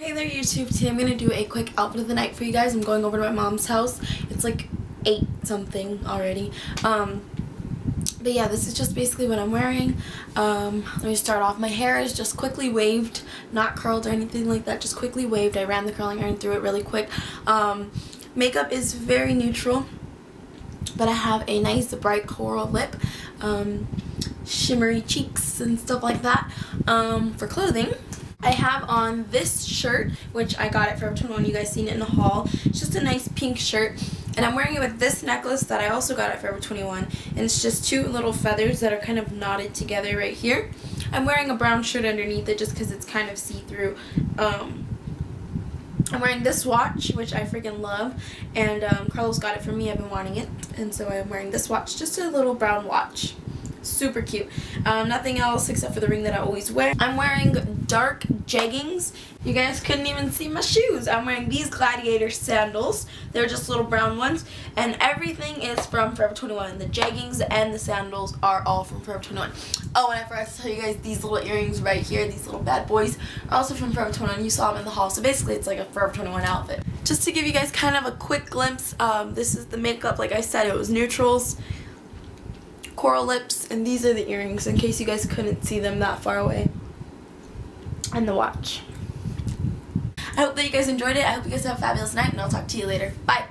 Hey there YouTube, today I'm going to do a quick outfit of the night for you guys. I'm going over to my mom's house. It's like 8 something already. Um, but yeah, this is just basically what I'm wearing. Um, let me start off. My hair is just quickly waved, not curled or anything like that, just quickly waved. I ran the curling iron through it really quick. Um, makeup is very neutral, but I have a nice bright coral lip. Um, shimmery cheeks and stuff like that. Um, for clothing, I have on this shirt, which I got it from 21. You guys seen it in the haul. It's just a nice pink shirt. And I'm wearing it with this necklace that I also got at Forever 21. And it's just two little feathers that are kind of knotted together right here. I'm wearing a brown shirt underneath it just because it's kind of see-through. Um, I'm wearing this watch, which I freaking love. And um, Carlos got it for me. I've been wanting it. And so I'm wearing this watch. Just a little brown watch super cute. Um, nothing else except for the ring that I always wear. I'm wearing dark jeggings. You guys couldn't even see my shoes. I'm wearing these Gladiator sandals. They're just little brown ones. And everything is from Forever 21. The jeggings and the sandals are all from Forever 21. Oh, and I forgot to tell you guys these little earrings right here, these little bad boys, are also from Forever 21. You saw them in the haul. So basically it's like a Forever 21 outfit. Just to give you guys kind of a quick glimpse, um, this is the makeup. Like I said, it was neutrals coral lips, and these are the earrings in case you guys couldn't see them that far away. And the watch. I hope that you guys enjoyed it. I hope you guys have a fabulous night, and I'll talk to you later. Bye!